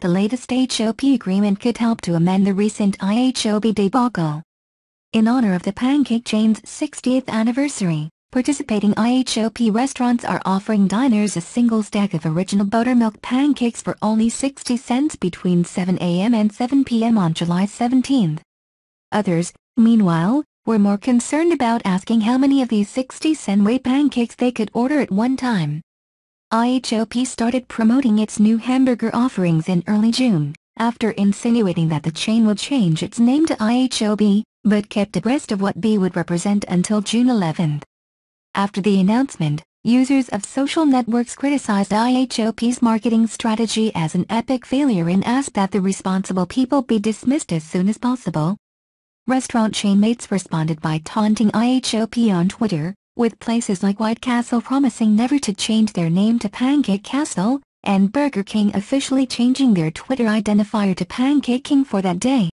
the latest HOP agreement could help to amend the recent IHOP debacle. In honor of the pancake chain's 60th anniversary, participating IHOP restaurants are offering diners a single stack of original buttermilk pancakes for only 60 cents between 7 a.m. and 7 p.m. on July 17. Others, meanwhile, were more concerned about asking how many of these 60 cent weight pancakes they could order at one time. IHOP started promoting its new hamburger offerings in early June, after insinuating that the chain would change its name to IHOB, but kept abreast of what B would represent until June 11. After the announcement, users of social networks criticized IHOP's marketing strategy as an epic failure and asked that the responsible people be dismissed as soon as possible. Restaurant chain mates responded by taunting IHOP on Twitter, with places like White Castle promising never to change their name to Pancake Castle, and Burger King officially changing their Twitter identifier to Pancake King for that day.